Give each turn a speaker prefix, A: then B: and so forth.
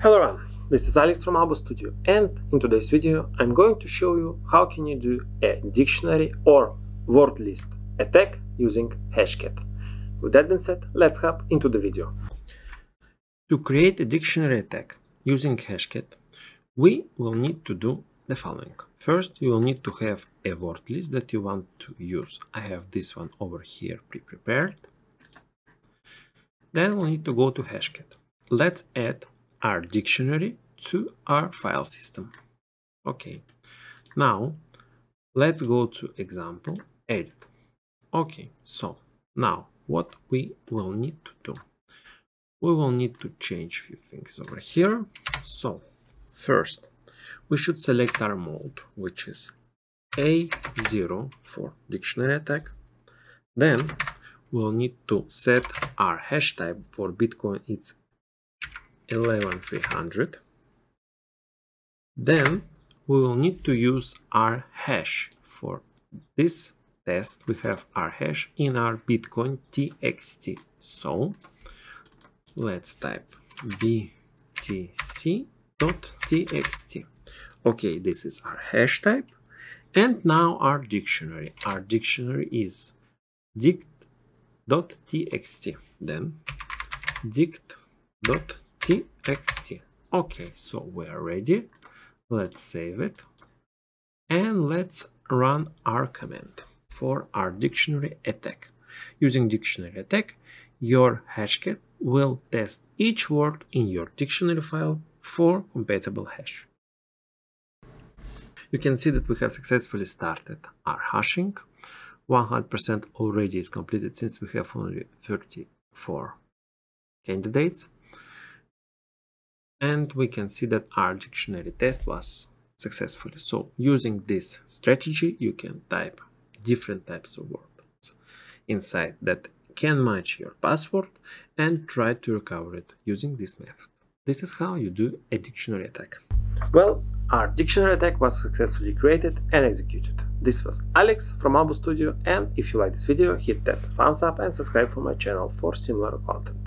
A: Hello everyone, this is Alex from Albo Studio and in today's video I'm going to show you how can you do a dictionary or word list attack using Hashcat. With that being said, let's hop into the video. To create a dictionary attack using Hashcat, we will need to do the following. First, you will need to have a word list that you want to use. I have this one over here pre-prepared. Then we'll need to go to Hashcat. Let's add our dictionary to our file system. Okay, now let's go to example, edit. Okay, so now what we will need to do? We will need to change a few things over here. So first, we should select our mode, which is A0 for dictionary attack. Then we'll need to set our hash type for Bitcoin. It's 11300 then we will need to use our hash. For this test we have our hash in our bitcoin txt so let's type btc.txt okay this is our hash type. And now our dictionary. Our dictionary is dict.txt then dict.txt txt. Okay, so we are ready. Let's save it. And let's run our command for our dictionary attack. Using dictionary attack, your hashcat will test each word in your dictionary file for compatible hash. You can see that we have successfully started our hashing. 100% already is completed since we have only 34 candidates and we can see that our dictionary test was successful. So using this strategy, you can type different types of words inside that can match your password and try to recover it using this method. This is how you do a dictionary attack. Well, our dictionary attack was successfully created and executed. This was Alex from Albo Studio and if you like this video, hit that thumbs up and subscribe for my channel for similar content.